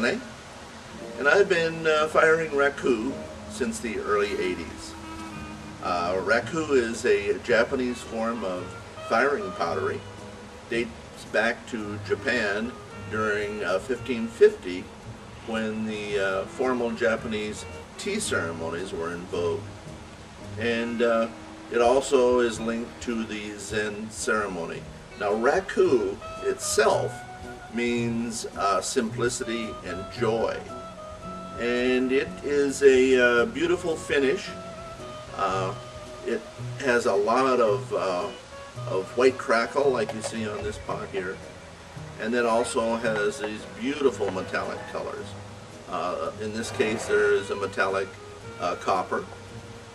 and I've been uh, firing raku since the early 80s. Uh, raku is a Japanese form of firing pottery. Dates back to Japan during uh, 1550 when the uh, formal Japanese tea ceremonies were in vogue. And uh, it also is linked to the Zen ceremony. Now raku itself means uh, simplicity and joy. And it is a uh, beautiful finish. Uh, it has a lot of, uh, of white crackle like you see on this pot here. And then also has these beautiful metallic colors. Uh, in this case there is a metallic uh, copper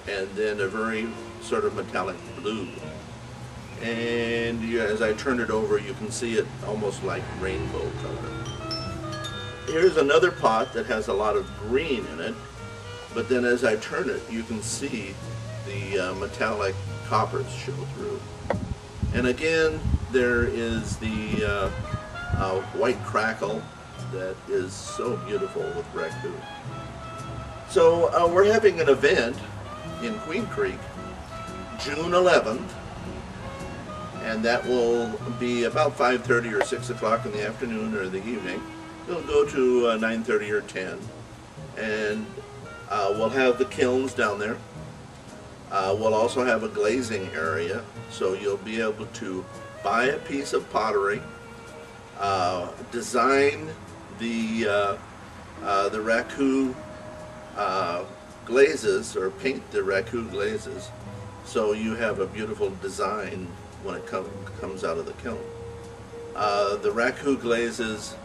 and then a very sort of metallic blue and you, as I turn it over you can see it almost like rainbow color. Here's another pot that has a lot of green in it but then as I turn it you can see the uh, metallic coppers show through. And again there is the uh, uh, white crackle that is so beautiful with raku. So uh, we're having an event in Queen Creek June 11th and that will be about 5.30 or 6 o'clock in the afternoon or the evening. It'll go to uh, 9.30 or 10. And uh, we'll have the kilns down there. Uh, we'll also have a glazing area, so you'll be able to buy a piece of pottery, uh, design the, uh, uh, the raku glazes, or paint the raku glazes, so you have a beautiful design when it com comes out of the kiln. Uh, the raku glazes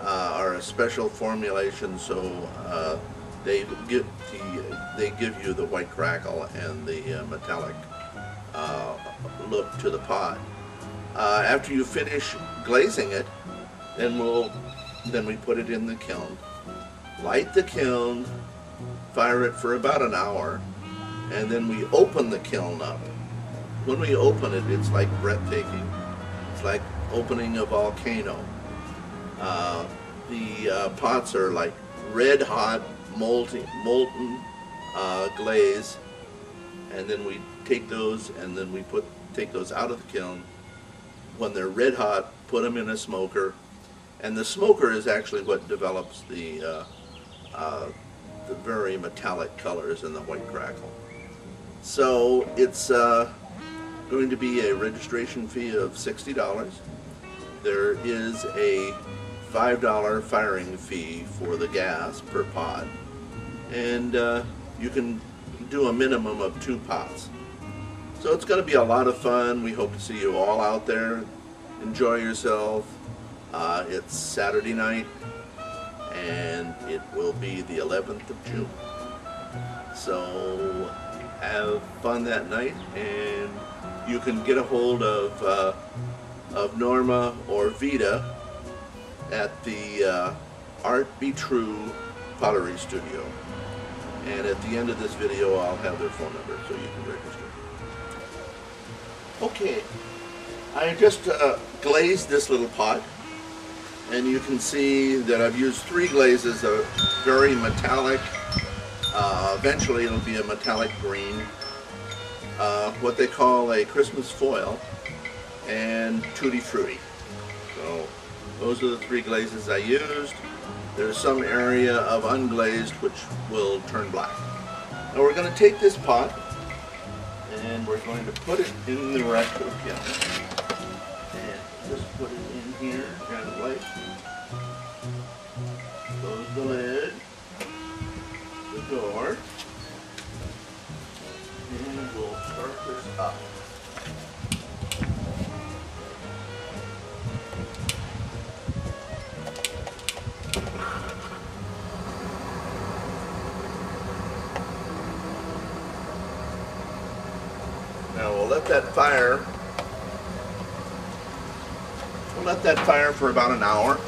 uh, are a special formulation, so uh, they give the they give you the white crackle and the uh, metallic uh, look to the pot. After you finish glazing it, then we'll then we put it in the kiln, light the kiln, fire it for about an hour, and then we open the kiln up when we open it, it's like breathtaking. It's like opening a volcano. Uh, the uh, pots are like red hot, molten, molten uh, glaze, and then we take those and then we put take those out of the kiln. When they're red hot, put them in a smoker, and the smoker is actually what develops the uh, uh, the very metallic colors and the white crackle. So it's uh, going to be a registration fee of $60. There is a $5 firing fee for the gas per pot. And uh, you can do a minimum of two pots. So it's going to be a lot of fun. We hope to see you all out there. Enjoy yourself. Uh, it's Saturday night and it will be the 11th of June. So have fun that night and you can get a hold of, uh, of Norma or Vita at the uh, Art Be True Pottery Studio. And at the end of this video, I'll have their phone number so you can register. Okay, I just uh, glazed this little pot and you can see that I've used three glazes, a very metallic, uh, eventually it'll be a metallic green, uh, what they call a Christmas foil and Tutti Frutti. So those are the three glazes I used. There's some area of unglazed which will turn black. Now we're going to take this pot and we're going to put it in the raku kiln. And just put it in here gently. Close the lid, door. up. Now we'll let that fire, we'll let that fire for about an hour.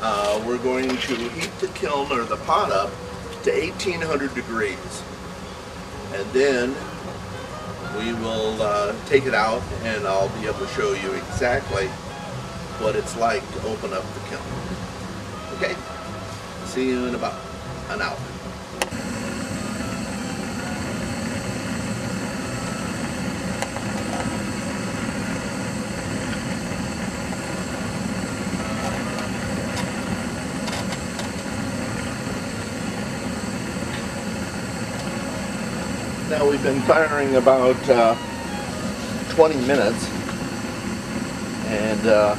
Uh, we're going to heat the kiln or the pot up to 1800 degrees. And then we will uh, take it out and I'll be able to show you exactly what it's like to open up the kiln. Okay? See you in about an hour. Now we've been firing about uh, 20 minutes and uh,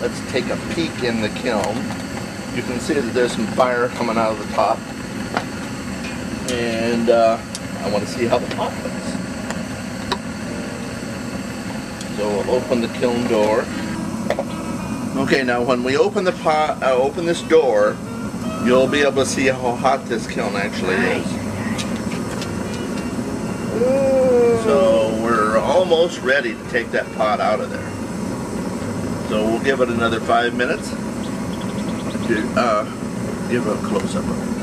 let's take a peek in the kiln. You can see that there's some fire coming out of the top and uh, I want to see how the pot looks. So we'll open the kiln door. Okay, now when we open the pot, uh, open this door, you'll be able to see how hot this kiln actually is. So we're almost ready to take that pot out of there. So we'll give it another five minutes to uh, give a close-up of it.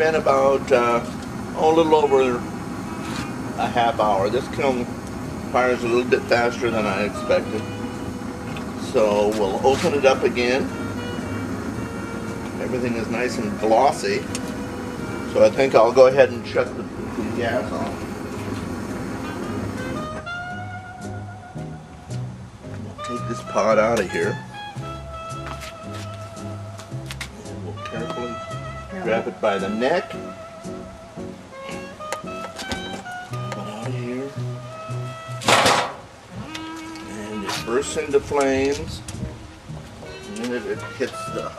Been about uh, oh, a little over a half hour. This kiln fires a little bit faster than I expected. So we'll open it up again. Everything is nice and glossy. So I think I'll go ahead and shut the, the gas off. Take this pot out of here. Grab it by the neck. Out of here. And it bursts into flames. And then it, it hits the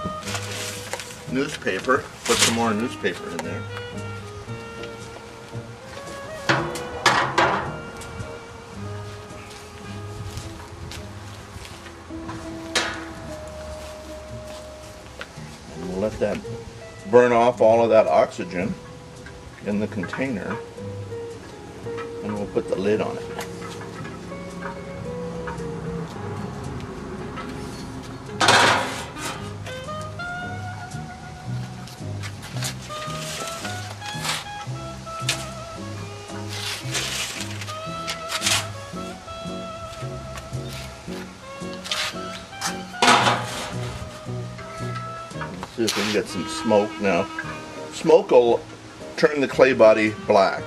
newspaper. Put some more newspaper in there. Let that burn off all of that oxygen in the container and we'll put the lid on it. Get some smoke now. Smoke will turn the clay body black.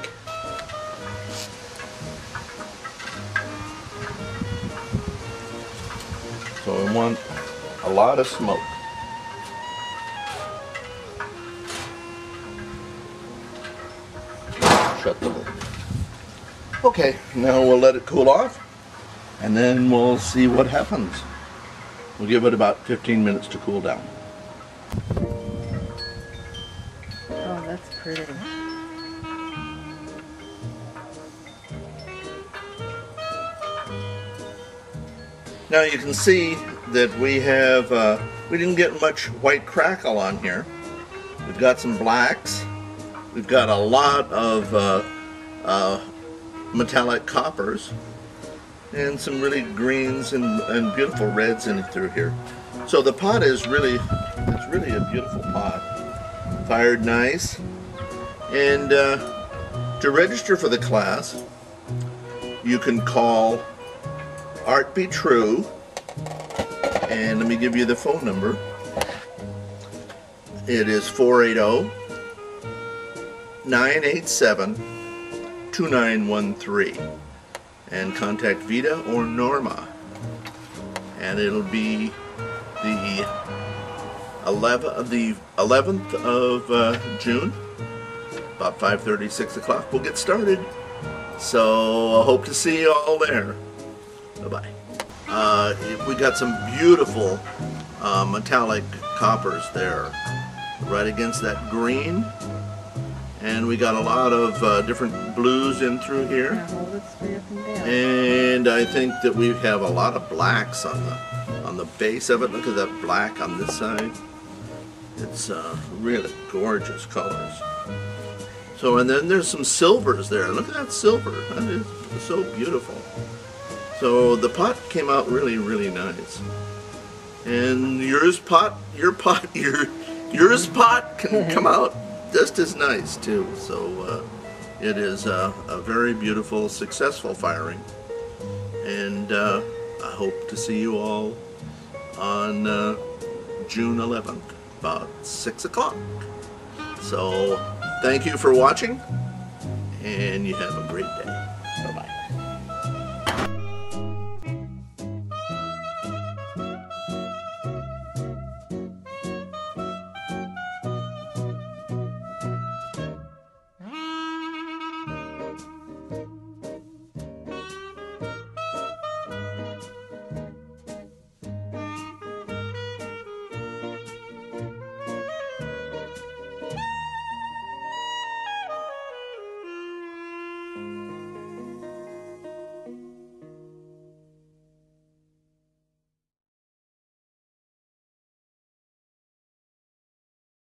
So we want a lot of smoke. Shut the lid. Okay, now we'll let it cool off and then we'll see what happens. We'll give it about 15 minutes to cool down. Oh, that's pretty. Now you can see that we have, uh, we didn't get much white crackle on here. We've got some blacks. We've got a lot of uh, uh, metallic coppers and some really greens and, and beautiful reds in through here. So the pot is really, it's really a beautiful pot. Fired nice. And uh, to register for the class, you can call Art Be True. And let me give you the phone number. It is 480 987 2913. And contact Vita or Norma. And it'll be the 11, the 11th of uh, June, about 5:30, 6 o'clock. We'll get started. So I hope to see you all there. Bye bye. Uh, we got some beautiful uh, metallic coppers there, right against that green. And we got a lot of uh, different blues in through here. Now hold it straight up and. And I think that we have a lot of blacks on the on the base of it. Look at that black on this side. It's uh, really gorgeous colors. So and then there's some silvers there. Look at that silver. That is so beautiful. So the pot came out really, really nice. And yours pot, your pot, your yours pot can come out just as nice too. So uh, it is uh, a very beautiful, successful firing. And uh, I hope to see you all on uh, June 11th, about 6 o'clock. So thank you for watching, and you have a great day.